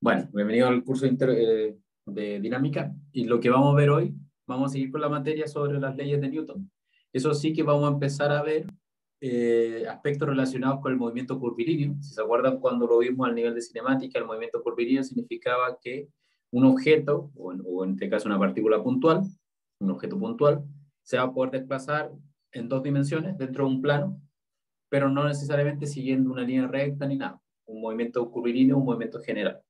Bueno, bienvenido al curso eh, de dinámica y lo que vamos a ver hoy, vamos a seguir con la materia sobre las leyes de Newton. Eso sí que vamos a empezar a ver eh, aspectos relacionados con el movimiento curvilíneo. Si se acuerdan cuando lo vimos al nivel de cinemática, el movimiento curvilíneo significaba que un objeto, o en, o en este caso una partícula puntual, un objeto puntual, se va a poder desplazar en dos dimensiones dentro de un plano, pero no necesariamente siguiendo una línea recta ni nada. Un movimiento curvilíneo, un movimiento general.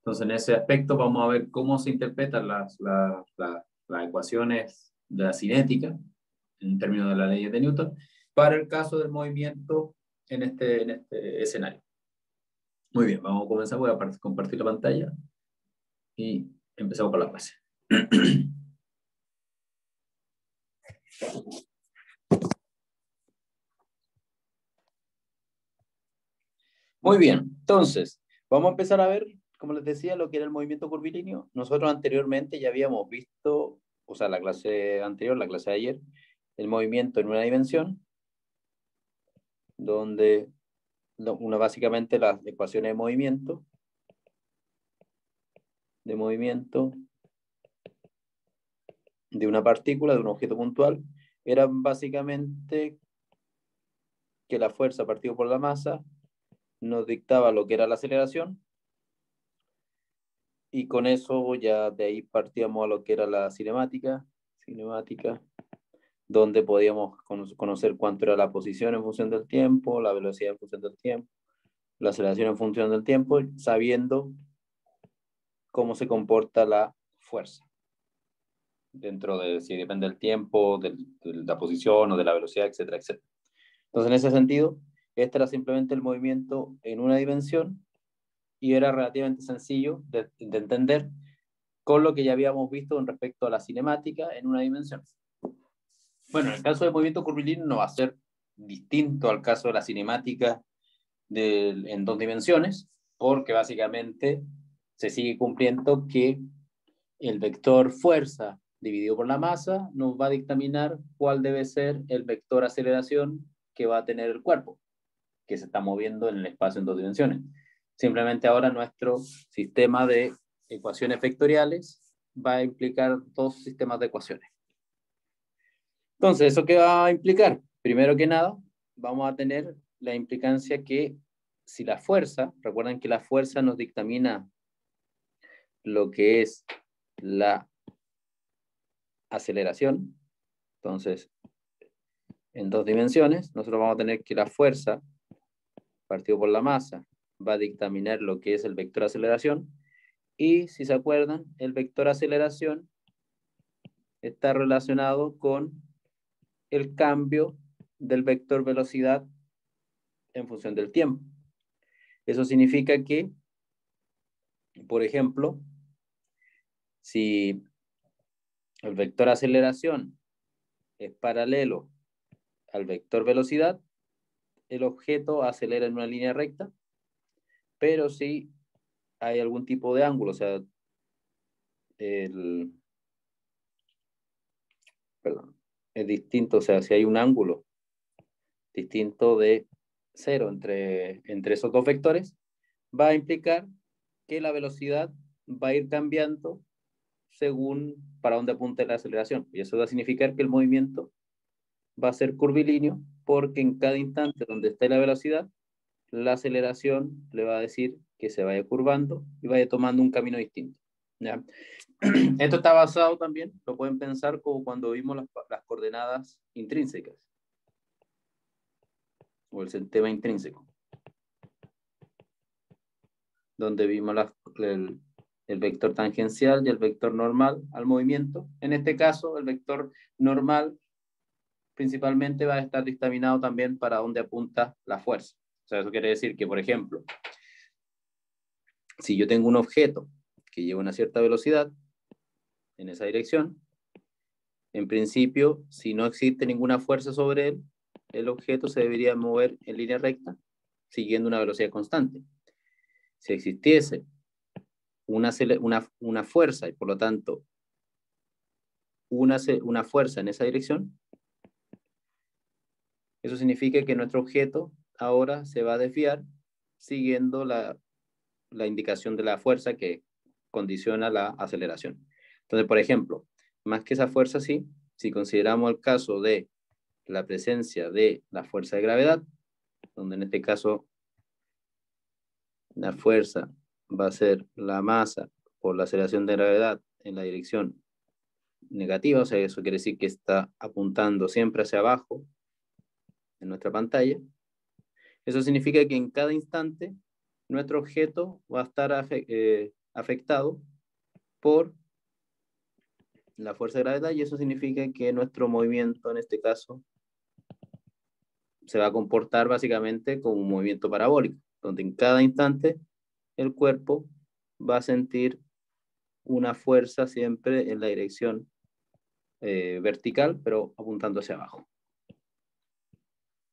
Entonces, en ese aspecto vamos a ver cómo se interpretan las, las, ecuaciones de la cinética en términos de la ley de Newton para el caso del movimiento en este, en este escenario. Muy bien, vamos a comenzar. Voy a compartir la pantalla y empezamos con la clase. Muy bien, entonces, vamos a empezar a ver como les decía, lo que era el movimiento curvilíneo, nosotros anteriormente ya habíamos visto, o sea, la clase anterior, la clase de ayer, el movimiento en una dimensión, donde básicamente las ecuaciones de movimiento, de movimiento de una partícula, de un objeto puntual, eran básicamente que la fuerza partida por la masa nos dictaba lo que era la aceleración y con eso ya de ahí partíamos a lo que era la cinemática, cinemática, donde podíamos conocer cuánto era la posición en función del tiempo, la velocidad en función del tiempo, la aceleración en función del tiempo, sabiendo cómo se comporta la fuerza dentro de si depende del tiempo, de, la posición o de la velocidad, etcétera, etcétera. Entonces, en ese sentido, este era simplemente el movimiento en una dimensión y era relativamente sencillo de, entender con lo que ya habíamos visto con respecto a la cinemática en una dimensión. Bueno, el caso del movimiento curvilíneo no va a ser distinto al caso de la cinemática en dos dimensiones, porque básicamente se sigue cumpliendo que el vector fuerza dividido por la masa nos va a dictaminar cuál debe ser el vector aceleración que va a tener el cuerpo, que se está moviendo en el espacio en dos dimensiones. Simplemente ahora nuestro sistema de ecuaciones vectoriales va a implicar dos sistemas de ecuaciones. Entonces, ¿eso qué va a implicar? Primero que nada, vamos a tener la implicancia que si la fuerza, recuerden que la fuerza nos dictamina lo que es la aceleración. Entonces, en dos dimensiones, nosotros vamos a tener que la fuerza partido por la masa va a dictaminar lo que es el vector aceleración. Y si se acuerdan, el vector aceleración está relacionado con el cambio del vector velocidad en función del tiempo. Eso significa que, por ejemplo, si el vector aceleración es paralelo al vector velocidad, el objeto acelera en una línea recta pero si hay algún tipo de ángulo, o sea, el, perdón, es distinto, o sea, si hay un ángulo distinto de cero entre, entre esos dos vectores, va a implicar que la velocidad va a ir cambiando según para dónde apunte la aceleración. Y eso va a significar que el movimiento va a ser curvilíneo porque en cada instante donde esté la velocidad, la aceleración le va a decir que se vaya curvando y vaya tomando un camino distinto. ¿ya? Esto está basado también, lo pueden pensar como cuando vimos las, coordenadas intrínsecas o el sistema intrínseco, donde vimos el, el vector tangencial y el vector normal al movimiento. En este caso, el vector normal principalmente va a estar dictaminado también para dónde apunta la fuerza eso quiere decir que, por ejemplo, si yo tengo un objeto que lleva una cierta velocidad en esa dirección, en principio, si no existe ninguna fuerza sobre él, el objeto se debería mover en línea recta, siguiendo una velocidad constante. Si existiese una, una, una fuerza y por lo tanto una, una fuerza en esa dirección, eso significa que nuestro objeto ahora se va a desviar siguiendo la, la indicación de la fuerza que condiciona la aceleración. Entonces, por ejemplo, más que esa fuerza, sí, si consideramos el caso de la presencia de la fuerza de gravedad, donde en este caso la fuerza va a ser la masa por la aceleración de gravedad en la dirección negativa, o sea, eso quiere decir que está apuntando siempre hacia abajo en nuestra pantalla. Eso significa que en cada instante nuestro objeto va a estar eh, afectado por la fuerza de gravedad y eso significa que nuestro movimiento en este caso se va a comportar básicamente como un movimiento parabólico, donde en cada instante el cuerpo va a sentir una fuerza siempre en la dirección eh, vertical, pero apuntando hacia abajo.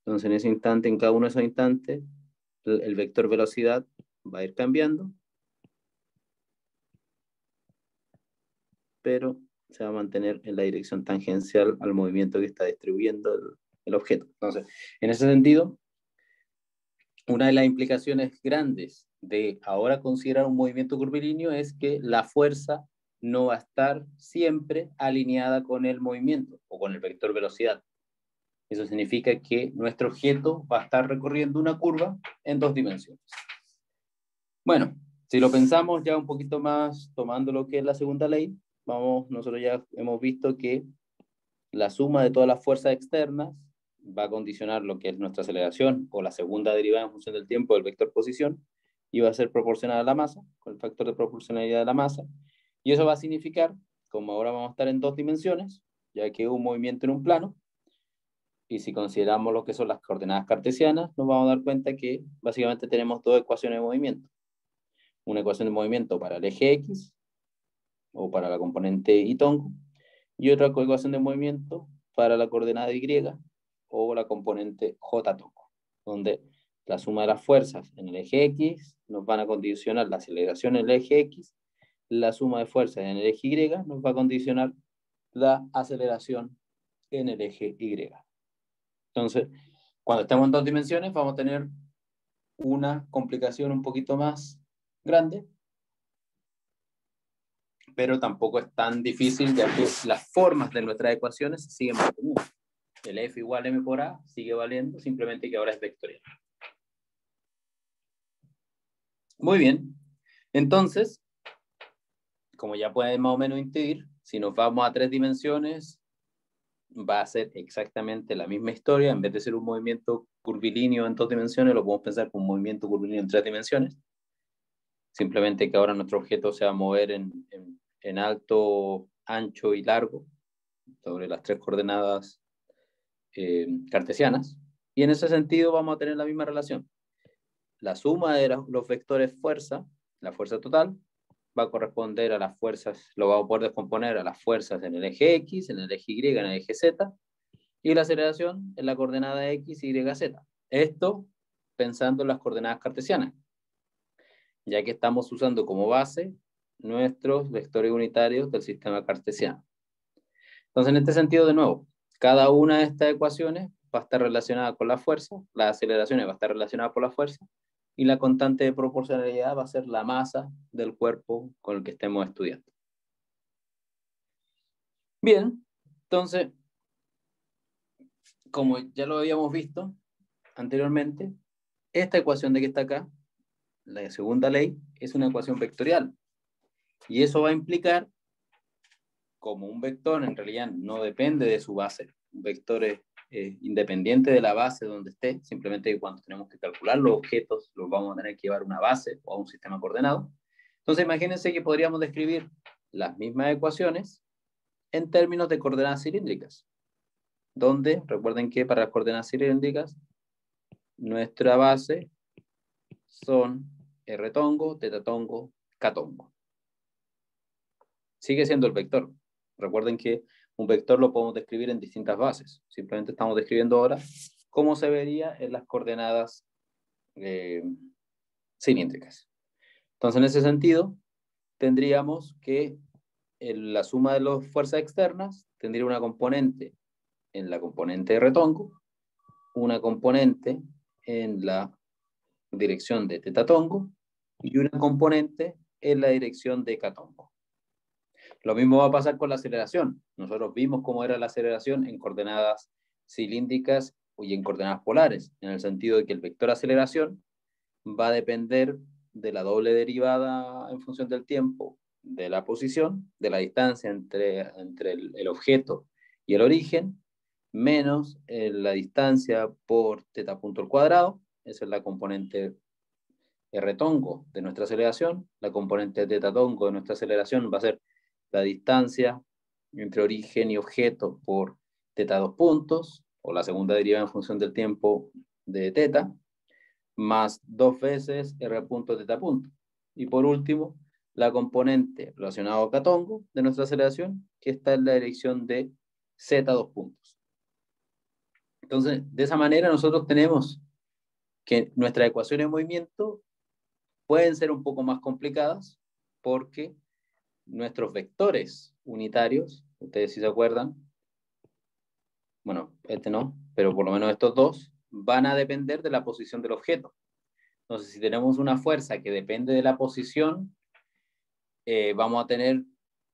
Entonces, en ese instante, en cada uno de esos instantes, el, vector velocidad va a ir cambiando, pero se va a mantener en la dirección tangencial al movimiento que está distribuyendo el, objeto. Entonces, en ese sentido, una de las implicaciones grandes de ahora considerar un movimiento curvilíneo es que la fuerza no va a estar siempre alineada con el movimiento o con el vector velocidad. Eso significa que nuestro objeto va a estar recorriendo una curva en dos dimensiones. Bueno, si lo pensamos ya un poquito más tomando lo que es la segunda ley, vamos, nosotros ya hemos visto que la suma de todas las fuerzas externas va a condicionar lo que es nuestra aceleración o la segunda derivada en función del tiempo del vector posición y va a ser proporcional a la masa, con el factor de proporcionalidad de la masa. Y eso va a significar, como ahora vamos a estar en dos dimensiones, ya que un movimiento en un plano, y si consideramos lo que son las coordenadas cartesianas, nos vamos a dar cuenta que básicamente tenemos dos ecuaciones de movimiento. Una ecuación de movimiento para el eje X, o para la componente Y tongo, y otra ecuación de movimiento para la coordenada Y, o la componente J tongo, donde la suma de las fuerzas en el eje X nos van a condicionar la aceleración en el eje X, la suma de fuerzas en el eje Y nos va a condicionar la aceleración en el eje Y. Entonces, cuando estemos en dos dimensiones, vamos a tener una complicación un poquito más grande, pero tampoco es tan difícil ya que las formas de nuestras ecuaciones siguen manteniendo. El F igual a M por A sigue valiendo, simplemente que ahora es vectorial. Muy bien. Entonces, como ya pueden más o menos intuir, si nos vamos a tres dimensiones, va a ser exactamente la misma historia. En vez de ser un movimiento curvilíneo en dos dimensiones, lo podemos pensar como un movimiento curvilíneo en tres dimensiones. Simplemente que ahora nuestro objeto se va a mover en, en alto, ancho y largo sobre las tres coordenadas eh, cartesianas. Y en ese sentido vamos a tener la misma relación. La suma de los vectores fuerza, la fuerza total, va a corresponder a las fuerzas, lo vamos a poder descomponer a las fuerzas en el eje X, en el eje Y, en el eje Z, y la aceleración en la coordenada X, Y, Z. Esto pensando en las coordenadas cartesianas, ya que estamos usando como base nuestros vectores unitarios del sistema cartesiano. Entonces, en este sentido, de nuevo, cada una de estas ecuaciones va a estar relacionada con la fuerza, las aceleraciones va a estar relacionada con la fuerza, y la constante de proporcionalidad va a ser la masa del cuerpo con el que estemos estudiando. Bien, entonces, como ya lo habíamos visto anteriormente, esta ecuación de que está acá, la segunda ley, es una ecuación vectorial. Y eso va a implicar como un vector en realidad no depende de su base, un vector independiente de la base donde esté, simplemente cuando tenemos que calcular los objetos los vamos a tener que llevar a una base o a un sistema coordenado. Entonces imagínense que podríamos describir las mismas ecuaciones en términos de coordenadas cilíndricas, donde recuerden que para las coordenadas cilíndricas nuestra base son R tongo, teta tongo, K tongo. Sigue siendo el vector, Recuerden que un vector lo podemos describir en distintas bases. Simplemente estamos describiendo ahora cómo se vería en las coordenadas eh, cilíndricas. Entonces, en ese sentido, tendríamos que la suma de las fuerzas externas tendría una componente en la componente de retongo, una componente en la dirección de teta tongo y una componente en la dirección de Catongo. Lo mismo va a pasar con la aceleración. Nosotros vimos cómo era la aceleración en coordenadas cilíndricas y en coordenadas polares, en el sentido de que el vector aceleración va a depender de la doble derivada en función del tiempo, de la posición, de la distancia entre, entre el, objeto y el origen, menos eh, la distancia por teta punto al cuadrado, esa es la componente R tongo de nuestra aceleración, la componente teta tongo de nuestra aceleración va a ser la distancia entre origen y objeto por teta dos puntos, o la segunda derivada en función del tiempo de teta, más dos veces r punto teta punto. Y por último, la componente relacionada a catongo de nuestra aceleración, que está en la dirección de z dos puntos. Entonces, de esa manera nosotros tenemos que nuestras ecuaciones de movimiento pueden ser un poco más complicadas porque nuestros vectores unitarios, ustedes si se acuerdan, bueno, este no, pero por lo menos estos dos, van a depender de la posición del objeto. Entonces, si tenemos una fuerza que depende de la posición, eh, vamos a tener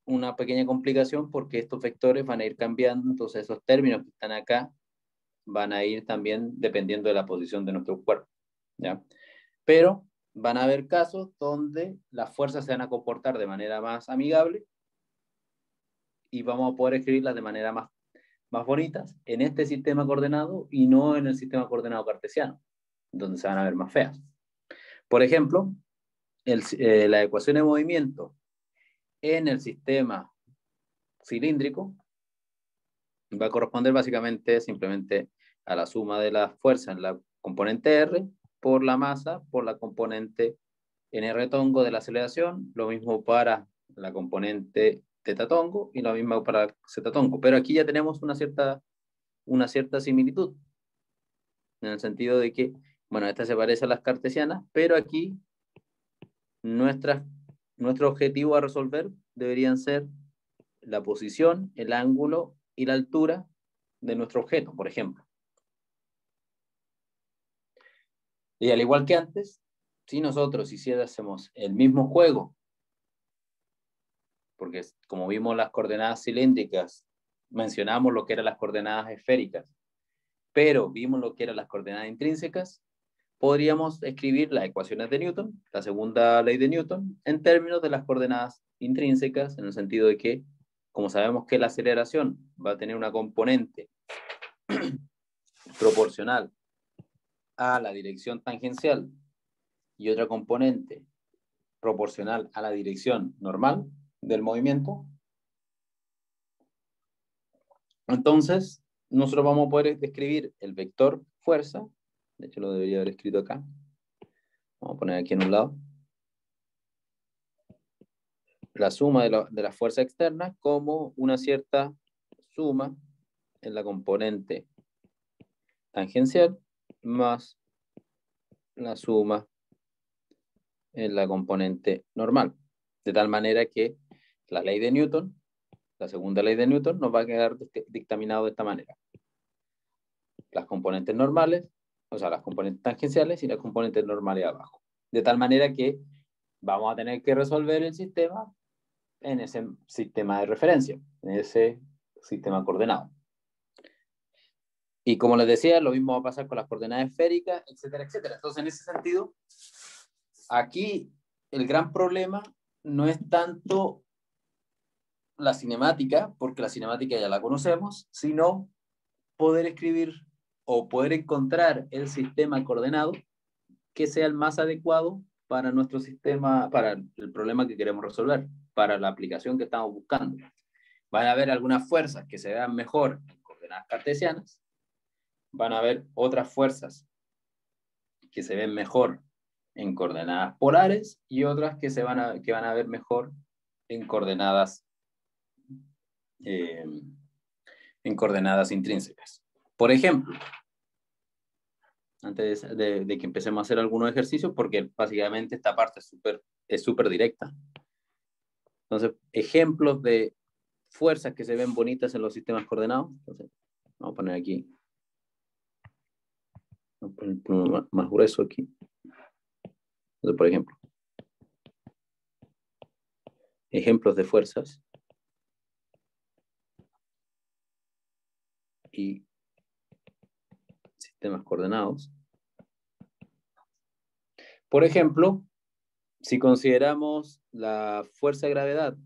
una pequeña complicación porque estos vectores van a ir cambiando, entonces esos términos que están acá van a ir también dependiendo de la posición de nuestro cuerpo. ¿ya? Pero van a haber casos donde las fuerzas se van a comportar de manera más amigable y vamos a poder escribirlas de manera más, más bonitas en este sistema coordenado y no en el sistema coordenado cartesiano, donde se van a ver más feas. Por ejemplo, eh, la ecuación de movimiento en el sistema cilíndrico va a corresponder básicamente simplemente a la suma de las fuerzas en la componente R por la masa por la componente nr tongo de la aceleración, lo mismo para la componente teta tongo y lo mismo para z tongo. Pero aquí ya tenemos una cierta, una cierta similitud, en el sentido de que, bueno, esta se parece a las cartesianas, pero aquí nuestra, nuestro objetivo a resolver deberían ser la posición, el ángulo y la altura de nuestro objeto, por ejemplo. Y al igual que antes, si nosotros hiciésemos el mismo juego, porque como vimos las coordenadas cilíndricas, mencionamos lo que eran las coordenadas esféricas, pero vimos lo que eran las coordenadas intrínsecas, podríamos escribir las ecuaciones de Newton, la segunda ley de Newton, en términos de las coordenadas intrínsecas, en el sentido de que, como sabemos que la aceleración va a tener una componente proporcional a la dirección tangencial y otra componente proporcional a la dirección normal del movimiento, entonces nosotros vamos a poder escribir el vector fuerza, de hecho lo debería haber escrito acá, vamos a poner aquí en un lado, la suma de la, de la fuerza externa como una cierta suma en la componente tangencial más la suma en la componente normal. De tal manera que la ley de Newton, la segunda ley de Newton, nos va a quedar dictaminado de esta manera. Las componentes normales, o sea, las componentes tangenciales y las componentes normales abajo. De tal manera que vamos a tener que resolver el sistema en ese sistema de referencia, en ese sistema coordenado. Y como les decía, lo mismo va a pasar con las coordenadas esféricas, etcétera, etcétera. Entonces, en ese sentido, aquí el gran problema no es tanto la cinemática, porque la cinemática ya la conocemos, sino poder escribir o poder encontrar el sistema coordenado que sea el más adecuado para nuestro sistema, para el problema que queremos resolver, para la aplicación que estamos buscando. Van a haber algunas fuerzas que se vean mejor en coordenadas cartesianas van a haber otras fuerzas que se ven mejor en coordenadas polares y otras que, se van, a, que van a ver mejor en coordenadas, eh, en coordenadas intrínsecas. Por ejemplo, antes de, que empecemos a hacer algunos ejercicios, porque básicamente esta parte es súper es super directa. Entonces, ejemplos de fuerzas que se ven bonitas en los sistemas coordenados. Entonces, vamos a poner aquí más grueso aquí. por ejemplo, ejemplos de fuerzas. Y sistemas coordenados. Por ejemplo, si consideramos la fuerza de gravedad.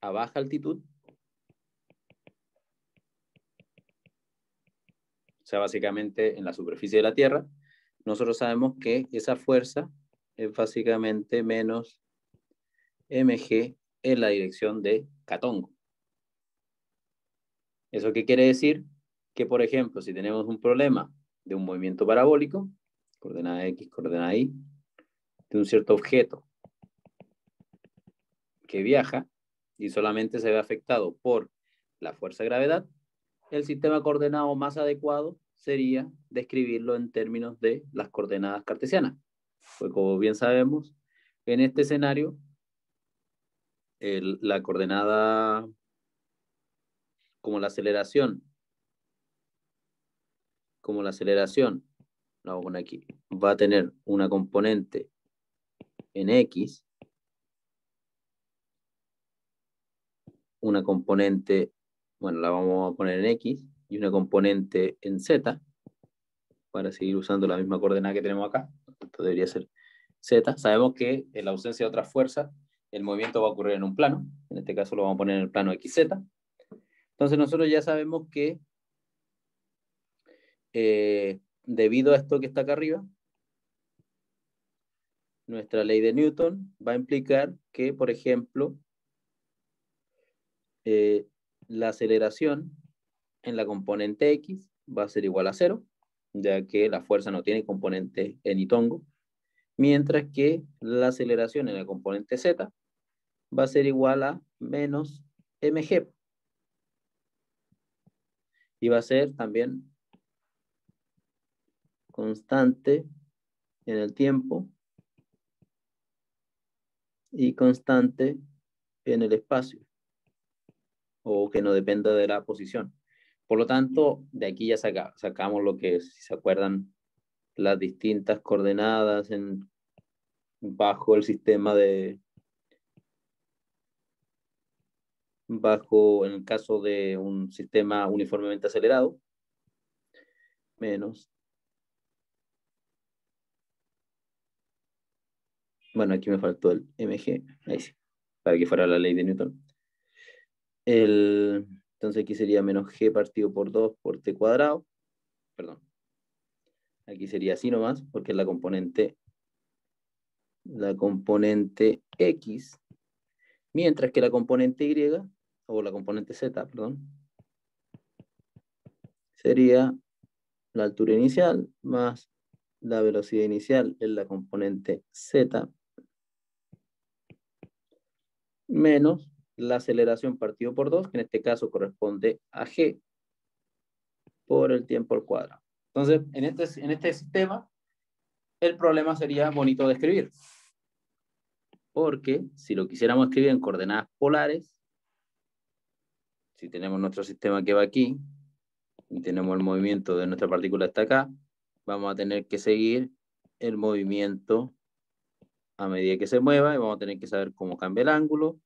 A baja altitud, sea, básicamente en la superficie de la Tierra, nosotros sabemos que esa fuerza es básicamente menos mg en la dirección de Catongo. ¿Eso qué quiere decir? Que, por ejemplo, si tenemos un problema de un movimiento parabólico, coordenada X, coordenada Y, de un cierto objeto que viaja y solamente se ve afectado por la fuerza de gravedad, el sistema coordenado más adecuado sería describirlo en términos de las coordenadas cartesianas. Pues como bien sabemos, en este escenario, la coordenada como la aceleración como la aceleración, lo hago aquí, va a tener una componente en X, una componente, bueno, la vamos a poner en X, y una componente en Z, para seguir usando la misma coordenada que tenemos acá, esto debería ser Z. Sabemos que en la ausencia de otras fuerzas, el movimiento va a ocurrir en un plano, en este caso lo vamos a poner en el plano XZ. Entonces nosotros ya sabemos que eh, debido a esto que está acá arriba, nuestra ley de Newton va a implicar que, por ejemplo, eh, la aceleración en la componente X va a ser igual a cero, ya que la fuerza no tiene componente en itongo, mientras que la aceleración en la componente Z va a ser igual a menos mg. Y va a ser también constante en el tiempo y constante en el espacio o que no dependa de la posición. Por lo tanto, de aquí ya sacamos lo que, si se acuerdan, las distintas coordenadas en, bajo el sistema de, bajo, en el caso de un sistema uniformemente acelerado, menos Bueno, aquí me faltó el mg, ahí sí, para que fuera la ley de Newton. El, entonces aquí sería menos g partido por 2 por t cuadrado. Perdón. Aquí sería así nomás, porque es la componente, la componente x, mientras que la componente y, o la componente z, perdón, sería la altura inicial más la velocidad inicial en la componente z menos la aceleración partido por 2, que en este caso corresponde a g por el tiempo al cuadrado. Entonces, en este, en este sistema, el problema sería bonito de escribir. Porque si lo quisiéramos escribir en coordenadas polares, si tenemos nuestro sistema que va aquí, y tenemos el movimiento de nuestra partícula hasta acá, vamos a tener que seguir el movimiento a medida que se mueva y vamos a tener que saber cómo cambia el ángulo,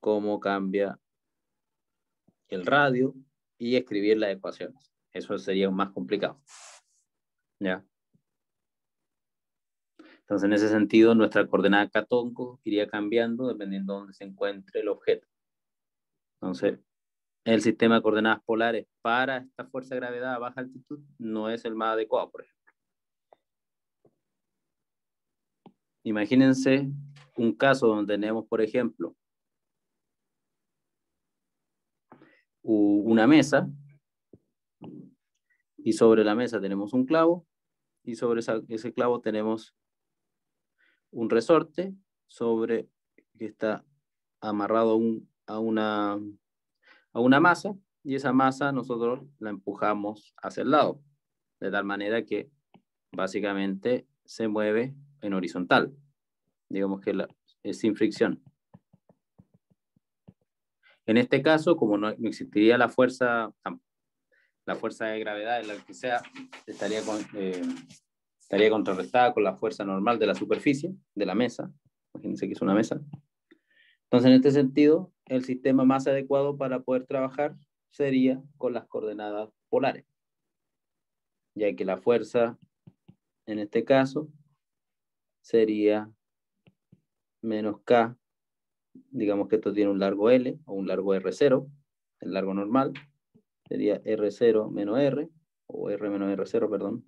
cómo cambia el radio y escribir las ecuaciones. Eso sería más complicado. ¿Ya? Entonces, en ese sentido, nuestra coordenada catonco iría cambiando dependiendo de dónde se encuentre el objeto. Entonces, el sistema de coordenadas polares para esta fuerza de gravedad a baja altitud no es el más adecuado, por ejemplo. Imagínense un caso donde tenemos, por ejemplo, una mesa y sobre la mesa tenemos un clavo y sobre ese clavo tenemos un resorte sobre que está amarrado a, una, a una masa y esa masa nosotros la empujamos hacia el lado de tal manera que básicamente se mueve en horizontal. Digamos que es sin fricción. En este caso, como no, existiría la fuerza, la fuerza de gravedad en la que sea, estaría con, eh, estaría contrarrestada con la fuerza normal de la superficie, de la mesa. Imagínense que es una mesa. Entonces, en este sentido, el sistema más adecuado para poder trabajar sería con las coordenadas polares, ya que la fuerza, en este caso, sería menos K, digamos que esto tiene un largo L o un largo R0, el largo normal, sería R0 menos R, o R menos R0, perdón,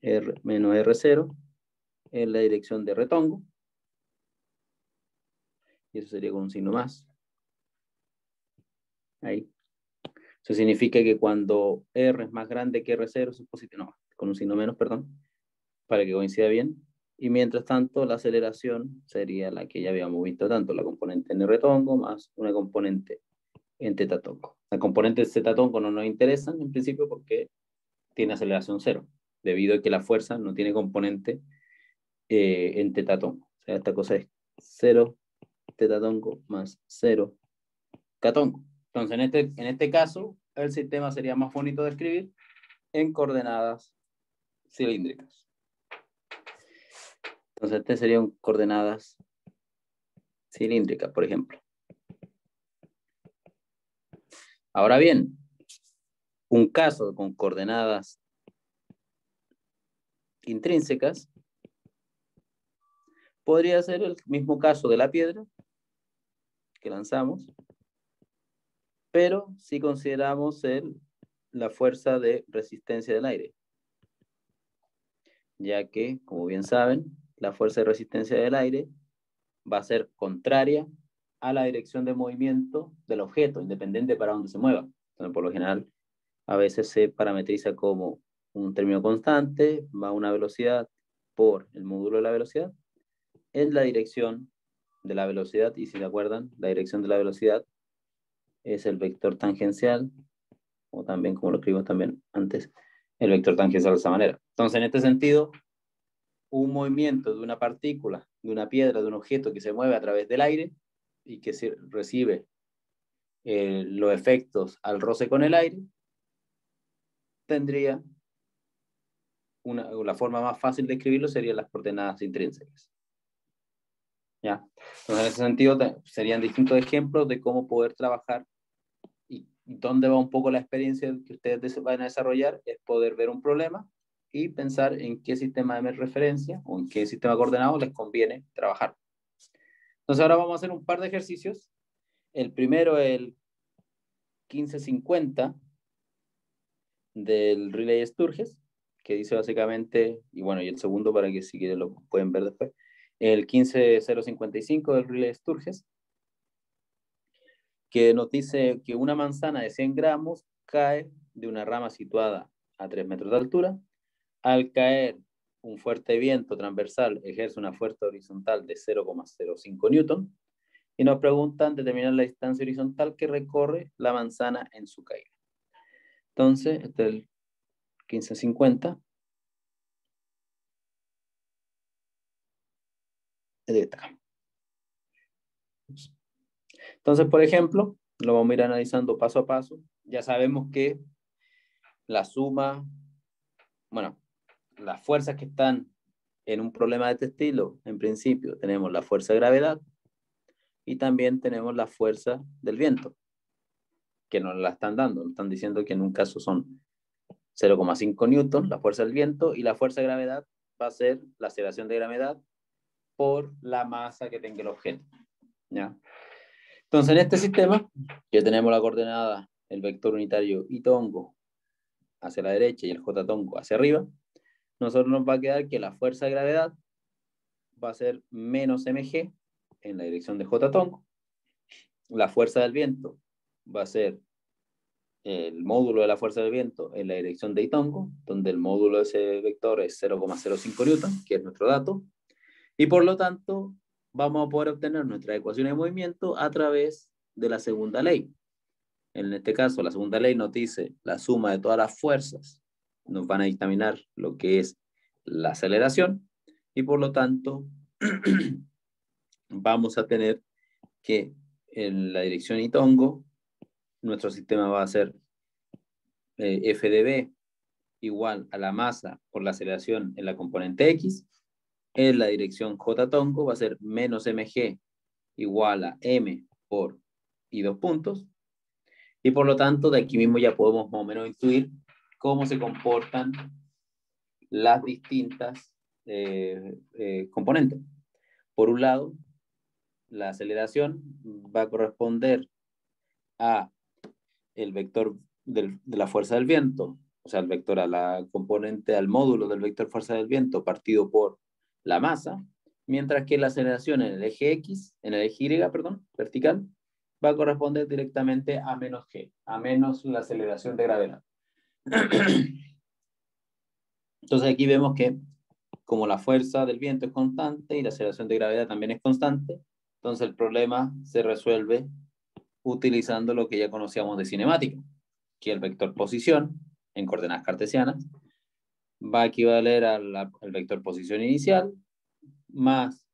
R menos R0 en la dirección de retongo, y eso sería con un signo más. Ahí. Eso significa que cuando R es más grande que R0, es positivo, no, con un signo menos, perdón, para que coincida bien. Y mientras tanto, la aceleración sería la que ya habíamos visto tanto, la componente en R-tongo más una componente en teta-tongo. La componente zeta-tongo no nos interesa en principio porque tiene aceleración cero, debido a que la fuerza no tiene componente eh, en teta-tongo. O sea, esta cosa es cero teta-tongo más cero catongo. Entonces, en este, en este caso, el sistema sería más bonito de escribir en coordenadas cilíndricas. Entonces, este serían coordenadas cilíndricas, por ejemplo. Ahora bien, un caso con coordenadas intrínsecas podría ser el mismo caso de la piedra que lanzamos, pero si consideramos el, la fuerza de resistencia del aire, ya que, como bien saben, la fuerza de resistencia del aire va a ser contraria a la dirección de movimiento del objeto, independiente para dónde se mueva. Entonces, por lo general, a veces se parametriza como un término constante, va a una velocidad por el módulo de la velocidad, en la dirección de la velocidad, y si se acuerdan, la dirección de la velocidad es el vector tangencial, o también, como lo escribimos también antes, el vector tangencial de esa manera. Entonces, en este sentido, un movimiento de una partícula, de una piedra, de un objeto que se mueve a través del aire y que se recibe eh, los efectos al roce con el aire, tendría una, la forma más fácil de escribirlo serían las coordenadas intrínsecas. ¿Ya? Entonces, en ese sentido, serían distintos ejemplos de cómo poder trabajar y, dónde va un poco la experiencia que ustedes van a desarrollar, es poder ver un problema y pensar en qué sistema de referencia o en qué sistema coordenado les conviene trabajar. Entonces ahora vamos a hacer un par de ejercicios. El primero, el 1550 del Relay Sturges, que dice básicamente, y bueno, y el segundo para que si quieren lo pueden ver después, el 15055 del Relay Sturges, que nos dice que una manzana de 100 gramos cae de una rama situada a 3 metros de altura al caer un fuerte viento transversal ejerce una fuerza horizontal de 0,05 newton y nos preguntan determinar la distancia horizontal que recorre la manzana en su caída. Entonces, este es el 1550. Entonces, por ejemplo, lo vamos a ir analizando paso a paso. Ya sabemos que la suma, bueno, las fuerzas que están en un problema de este estilo, en principio, tenemos la fuerza de gravedad y también tenemos la fuerza del viento, que nos la están dando. Nos están diciendo que en un caso son 0,5 newton, la fuerza del viento, y la fuerza de gravedad va a ser la aceleración de gravedad por la masa que tenga el objeto. ¿ya? Entonces, en este sistema, que tenemos la coordenada, el vector unitario y tongo hacia la derecha y el j tongo hacia arriba, nosotros nos va a quedar que la fuerza de gravedad va a ser menos mg en la dirección de j tongo. La fuerza del viento va a ser el módulo de la fuerza del viento en la dirección de Itongo, donde el módulo de ese vector es 0,05 newton, que es nuestro dato, y por lo tanto vamos a poder obtener nuestra ecuación de movimiento a través de la segunda ley. En este caso, la segunda ley nos dice la suma de todas las fuerzas nos van a dictaminar lo que es la aceleración y por lo tanto vamos a tener que en la dirección Itongo nuestro sistema va a ser eh, FDB igual a la masa por la aceleración en la componente X, en la dirección J tongo va a ser menos mg igual a m por y dos puntos. Y por lo tanto, de aquí mismo ya podemos más o menos intuir cómo se comportan las distintas eh, eh, componentes. Por un lado, la aceleración va a corresponder a el vector de la fuerza del viento, o sea, el vector a la componente, al módulo del vector fuerza del viento partido por la masa, mientras que la aceleración en el eje X, en el eje Y, perdón, vertical, va a corresponder directamente a menos G, a menos la aceleración de gravedad. Entonces aquí vemos que como la fuerza del viento es constante y la aceleración de gravedad también es constante, entonces el problema se resuelve utilizando lo que ya conocíamos de cinemática, que el vector posición en coordenadas cartesianas va a equivaler al, vector posición inicial más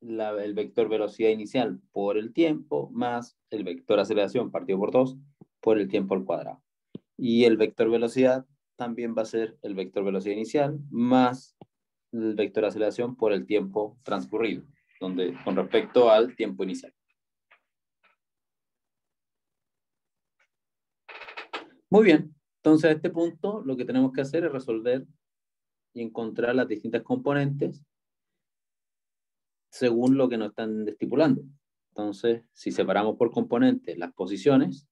el vector velocidad inicial por el tiempo más el vector aceleración partido por 2 por el tiempo al cuadrado. Y el vector velocidad también va a ser el vector velocidad inicial más el vector aceleración por el tiempo transcurrido, donde, con respecto al tiempo inicial. Muy bien, entonces a este punto lo que tenemos que hacer es resolver y encontrar las distintas componentes según lo que nos están estipulando. Entonces, si separamos por componentes las posiciones,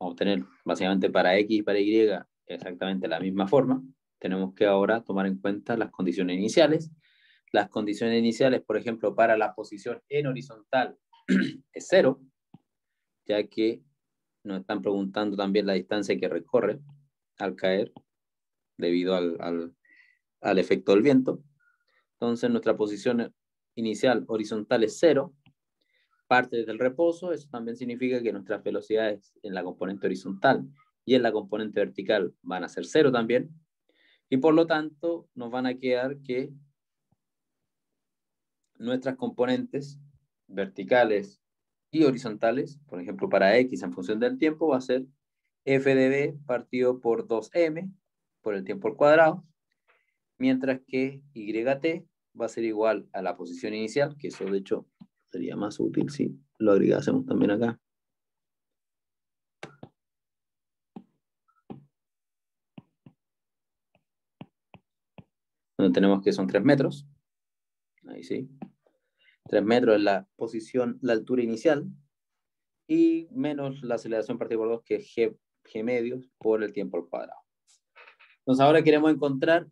obtener básicamente para X y para Y exactamente la misma forma. Tenemos que ahora tomar en cuenta las condiciones iniciales. Las condiciones iniciales, por ejemplo, para la posición en horizontal es cero, ya que nos están preguntando también la distancia que recorre al caer debido al, al efecto del viento. Entonces, nuestra posición inicial horizontal es cero, parte desde el reposo, eso también significa que nuestras velocidades en la componente horizontal y en la componente vertical van a ser cero también, y por lo tanto nos van a quedar que nuestras componentes verticales y horizontales, por ejemplo para X en función del tiempo, va a ser f de b partido por 2m por el tiempo al cuadrado, mientras que yt va a ser igual a la posición inicial, que eso de hecho sería más útil si lo agregásemos también acá. Donde tenemos que son 3 metros. Ahí sí. 3 metros es la posición, la altura inicial. Y menos la aceleración partida por 2, que es G, G medios por el tiempo al cuadrado. Entonces ahora queremos encontrar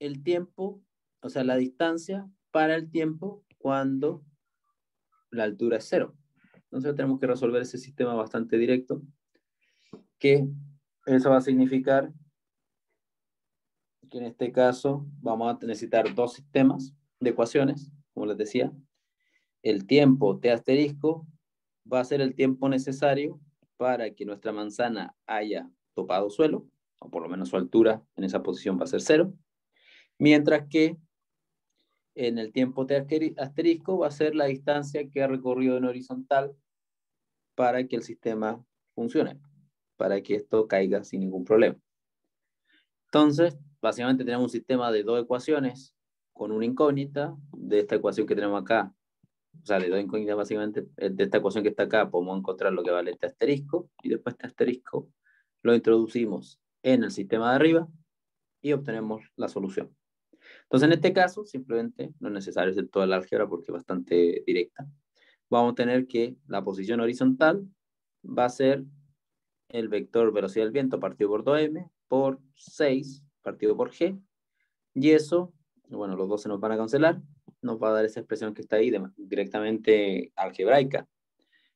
el tiempo o sea, la distancia para el tiempo cuando la altura es cero. Entonces tenemos que resolver ese sistema bastante directo, que eso va a significar que en este caso vamos a necesitar dos sistemas de ecuaciones, como les decía. El tiempo t asterisco va a ser el tiempo necesario para que nuestra manzana haya topado suelo, o por lo menos su altura en esa posición va a ser cero, mientras que en el tiempo t asterisco va a ser la distancia que ha recorrido en horizontal para que el sistema funcione, para que esto caiga sin ningún problema. Entonces, básicamente tenemos un sistema de dos ecuaciones con una incógnita, de esta ecuación que tenemos acá, o sea, de dos incógnitas básicamente, eh, de esta ecuación que está acá, podemos encontrar lo que vale este asterisco, y después este asterisco lo introducimos en el sistema de arriba y obtenemos la solución. Entonces, en este caso, simplemente no es necesario hacer toda la álgebra porque es bastante directa. Vamos a tener que la posición horizontal va a ser el vector velocidad del viento partido por 2m por 6 partido por g. Y eso, bueno, los dos se nos van a cancelar. Nos va a dar esa expresión que está ahí directamente algebraica.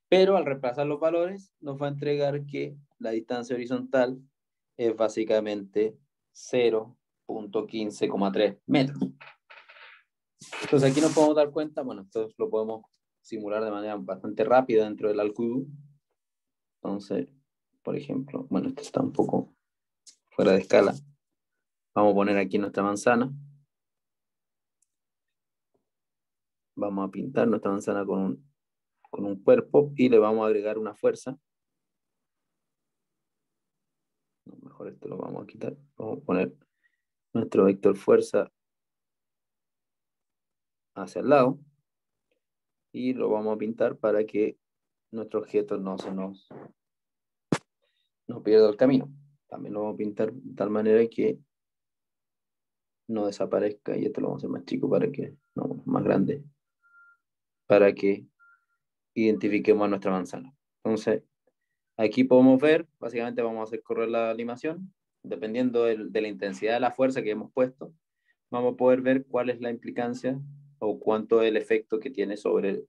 Pero al reemplazar los valores, nos va a entregar que la distancia horizontal es básicamente 0 15,3 metros. Entonces aquí nos podemos dar cuenta, bueno, esto lo podemos simular de manera bastante rápida dentro del Alcudu. Entonces, por ejemplo, bueno, esto está un poco fuera de escala. Vamos a poner aquí nuestra manzana. Vamos a pintar nuestra manzana con un, con un cuerpo y le vamos a agregar una fuerza. mejor esto lo vamos a quitar. Vamos a poner nuestro vector fuerza hacia el lado y lo vamos a pintar para que nuestro objeto no se nos no pierda el camino. También lo vamos a pintar de tal manera que no desaparezca y esto lo vamos a hacer más chico para que, no, más grande, para que identifiquemos a nuestra manzana. Entonces, aquí podemos ver, básicamente vamos a hacer correr la animación, dependiendo de la intensidad de la fuerza que hemos puesto, vamos a poder ver cuál es la implicancia o cuánto es el efecto que tiene sobre,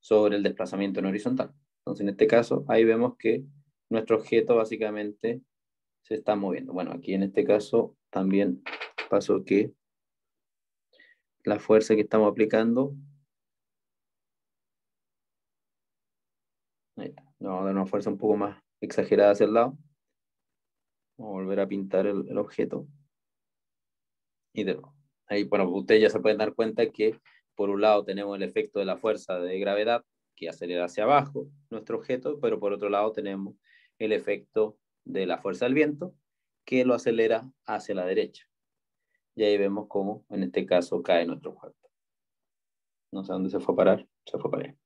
sobre el desplazamiento en horizontal. Entonces, en este caso, ahí vemos que nuestro objeto básicamente se está moviendo. Bueno, aquí en este caso también pasó que la fuerza que estamos aplicando ahí está. A dar una fuerza un poco más exagerada hacia el lado. Vamos a volver a pintar el, objeto. Y de nuevo. Ahí, bueno, ustedes ya se pueden dar cuenta que por un lado tenemos el efecto de la fuerza de gravedad que acelera hacia abajo nuestro objeto, pero por otro lado tenemos el efecto de la fuerza del viento que lo acelera hacia la derecha. Y ahí vemos cómo, en este caso, cae nuestro objeto. No sé dónde se fue a parar, se fue para allá.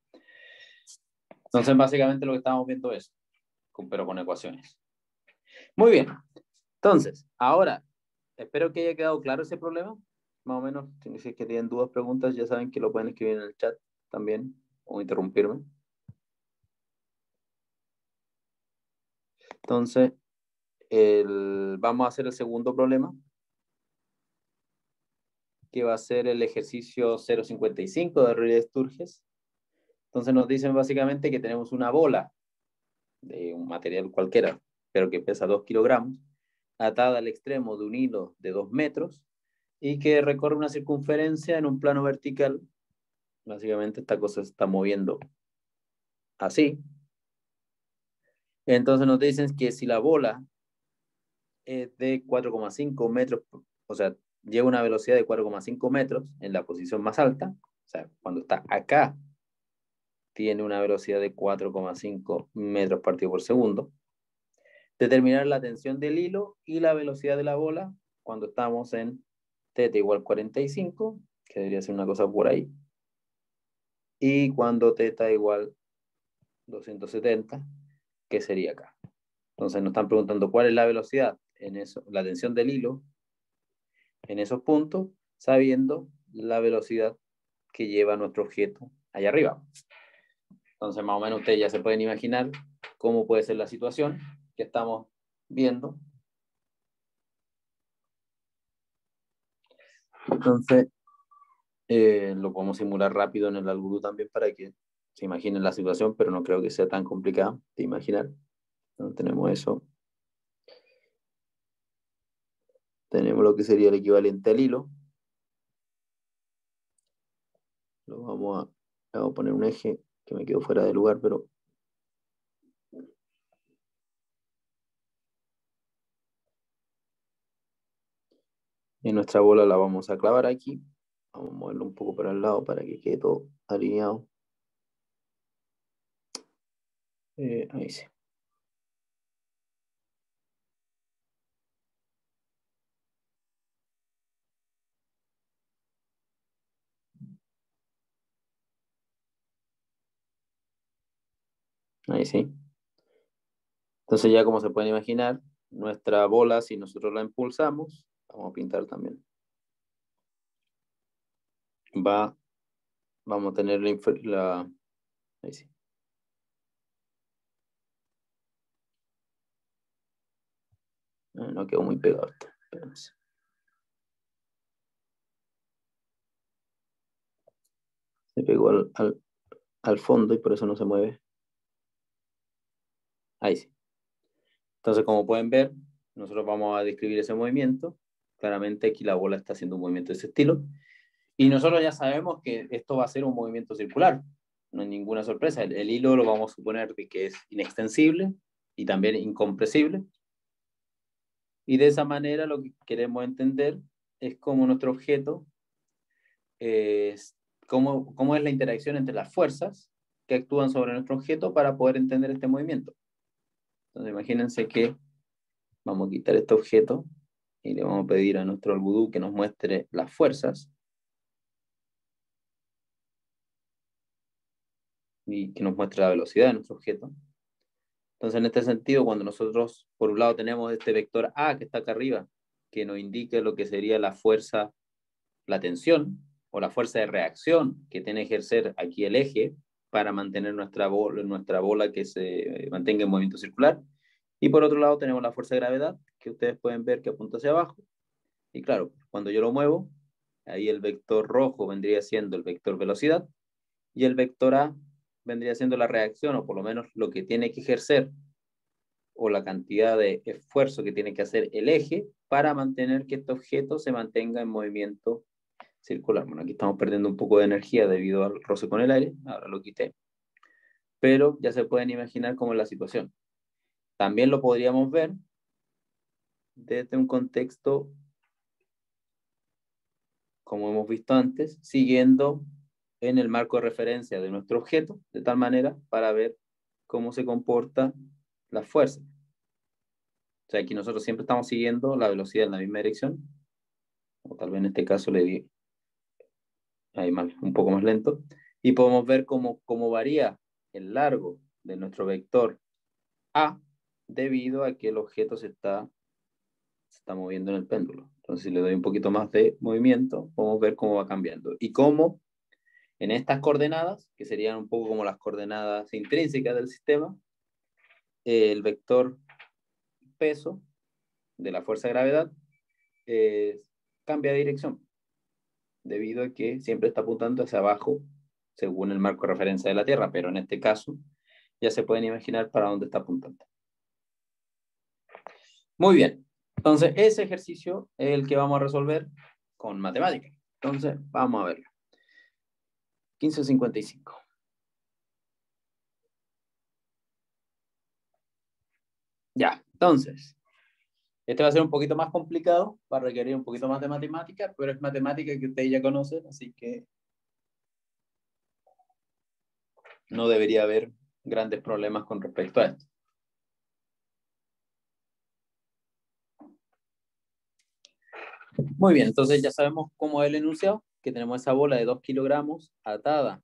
Entonces, básicamente lo que estamos viendo es, pero con ecuaciones. Muy bien. Entonces, ahora, espero que haya quedado claro ese problema más o menos. Si es que tienen dudas, preguntas, ya saben que lo pueden escribir en el chat también o interrumpirme. Entonces, vamos a hacer el segundo problema, que va a ser el ejercicio 055 de Reyes Sturges. Entonces nos dicen básicamente que tenemos una bola de un material cualquiera, pero que pesa 2 kilogramos, atada al extremo de un hilo de 2 metros y que recorre una circunferencia en un plano vertical. Básicamente esta cosa se está moviendo así. Entonces nos dicen que si la bola es de 4,5 metros, o sea, lleva una velocidad de 4,5 metros en la posición más alta, o sea, cuando está acá, tiene una velocidad de 4,5 metros partido por segundo. Determinar la tensión del hilo y la velocidad de la bola cuando estamos en θ igual 45, que debería ser una cosa por ahí. Y cuando θ igual 270, que sería acá. Entonces nos están preguntando cuál es la velocidad, en eso, la tensión del hilo en esos puntos, sabiendo la velocidad que lleva nuestro objeto allá arriba. Entonces más o menos ustedes ya se pueden imaginar cómo puede ser la situación que estamos viendo Entonces, eh, lo podemos simular rápido en el algoritmo también para que se imaginen la situación, pero no creo que sea tan complicado de imaginar. Entonces, tenemos eso. Tenemos lo que sería el equivalente al hilo. Lo vamos a, vamos a poner un eje que me quedó fuera de lugar, pero Y nuestra bola la vamos a clavar aquí. Vamos a moverlo un poco para el lado para que quede todo alineado. Eh, ahí sí. Ahí sí. Entonces ya como se pueden imaginar, nuestra bola, si nosotros la impulsamos, Vamos a pintar también. Va, vamos a tener la, la ahí sí. No quedó muy pegado. Se pegó al, al fondo y por eso no se mueve. Ahí sí. Entonces, como pueden ver, nosotros vamos a describir ese movimiento Claramente aquí la bola está haciendo un movimiento de ese estilo. Y nosotros ya sabemos que esto va a ser un movimiento circular. No hay ninguna sorpresa. El, hilo lo vamos a suponer que es inextensible y también incompresible. Y de esa manera lo que queremos entender es cómo nuestro objeto, cómo, cómo es la interacción entre las fuerzas que actúan sobre nuestro objeto para poder entender este movimiento. Entonces imagínense que vamos a quitar este objeto y le vamos a pedir a nuestro algodú que nos muestre las fuerzas. Y que nos muestre la velocidad de nuestro objeto. Entonces, en este sentido, cuando nosotros, por un lado, tenemos este vector A que está acá arriba, que nos indica lo que sería la fuerza, la tensión, o la fuerza de reacción que tiene que ejercer aquí el eje para mantener nuestra bola, nuestra bola que se mantenga en movimiento circular. Y por otro lado tenemos la fuerza de gravedad, que ustedes pueden ver que apunta hacia abajo. Y claro, cuando yo lo muevo, ahí el vector rojo vendría siendo el vector velocidad y el vector A vendría siendo la reacción, o por lo menos lo que tiene que ejercer, o la cantidad de esfuerzo que tiene que hacer el eje para mantener que este objeto se mantenga en movimiento circular. Bueno, aquí estamos perdiendo un poco de energía debido al roce con el aire, ahora lo quité. Pero ya se pueden imaginar cómo es la situación. También lo podríamos ver desde un contexto, como hemos visto antes, siguiendo en el marco de referencia de nuestro objeto, de tal manera para ver cómo se comporta la fuerza. O sea, aquí nosotros siempre estamos siguiendo la velocidad en la misma dirección, o tal vez en este caso le di ahí mal, un poco más lento, y podemos ver cómo, cómo varía el largo de nuestro vector A debido a que el objeto se está, está moviendo en el péndulo. Entonces, si le doy un poquito más de movimiento, podemos ver cómo va cambiando. Y cómo en estas coordenadas, que serían un poco como las coordenadas intrínsecas del sistema, el vector peso de la fuerza de gravedad eh, cambia de dirección, debido a que siempre está apuntando hacia abajo según el marco de referencia de la Tierra, pero en este caso ya se pueden imaginar para dónde está apuntando. Muy bien, entonces ese ejercicio es el que vamos a resolver con matemáticas. Entonces, vamos a verlo. 1555. Ya, entonces, este va a ser un poquito más complicado, va a requerir un poquito más de matemática, pero es matemática que ustedes ya conocen, así que no debería haber grandes problemas con respecto a esto. Muy bien, entonces ya sabemos cómo es el enunciado, que tenemos esa bola de 2 kilogramos atada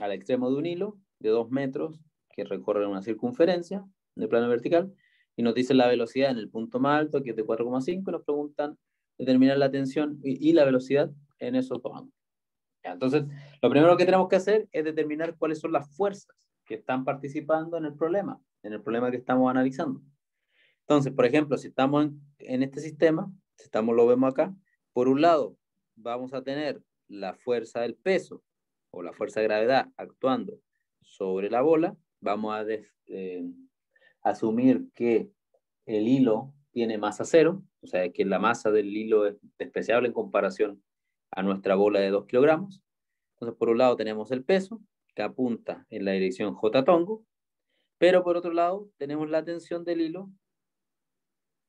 al extremo de un hilo de 2 metros que recorre una circunferencia de plano vertical y nos dice la velocidad en el punto más alto, que es de 4,5, y nos preguntan determinar la tensión y, la velocidad en esos dos ángulos. Entonces, lo primero que tenemos que hacer es determinar cuáles son las fuerzas que están participando en el problema, en el problema que estamos analizando. Entonces, por ejemplo, si estamos en, este sistema, si estamos, lo vemos acá, por un lado, vamos a tener la fuerza del peso o la fuerza de gravedad actuando sobre la bola, vamos a eh, asumir que el hilo tiene masa cero, o sea, que la masa del hilo es despreciable en comparación a nuestra bola de 2 kilogramos. Entonces, por un lado tenemos el peso, que apunta en la dirección J tongo, pero por otro lado tenemos la tensión del hilo,